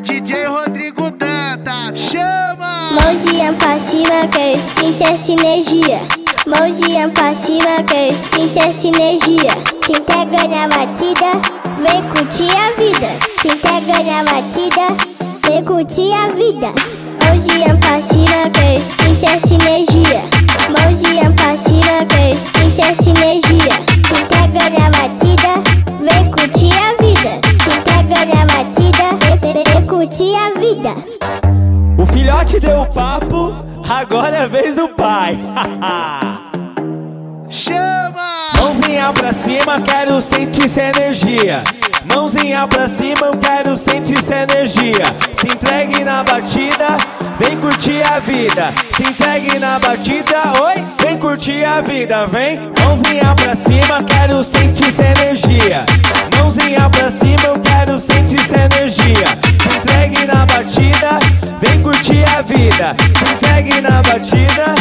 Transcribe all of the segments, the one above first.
DJ Rodrigo Tanta, chama! Mãozinha pra cima que eu sinto essa energia. Mãozinha pra cima que eu sinto essa energia. Se entrega na batida, vem curtir a vida. Se entrega na batida, vem curtir a vida. Mãozinha pra cima que eu sinto essa energia. O filhote deu o papo, agora é vez do pai. Chama! Mãozinha pra cima, quero sentir essa energia. Mãozinha pra cima, eu quero sentir essa energia. Se entregue na batida, vem curtir a vida. Se entregue na batida, oi, vem curtir a vida, vem. Mãozinha pra cima, quero sentir essa energia. Vida. Se entregue na batida,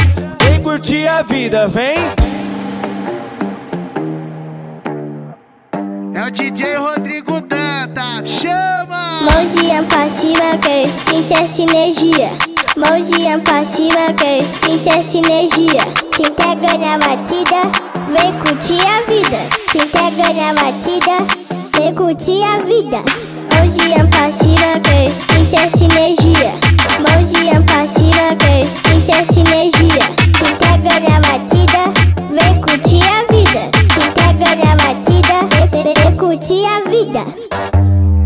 vem curtir a vida, vem. É o DJ Rodrigo Tanta, chama! Mãozinha pra cima que eu sinto essa energia. Mãozinha pra cima que eu sinto essa energia. Se entrega na batida, vem curtir a vida. Se entrega na batida, vem curtir a vida. Mãozinha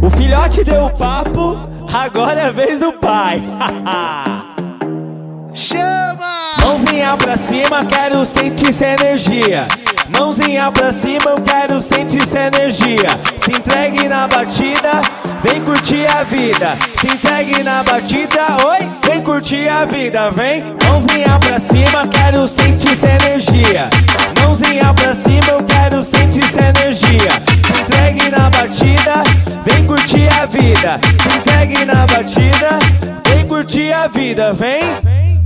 O filhote deu o papo, agora é vez do pai. Chama! Mãozinha pra cima, quero sentir essa energia. Mãozinha pra cima, eu quero sentir essa energia. Se entregue na batida, vem curtir a vida. Se entregue na batida, oi, vem curtir a vida, vem. Mãozinha pra cima, quero sentir essa energia. A vida. Se entregue na batida, vem curtir a vida, vem.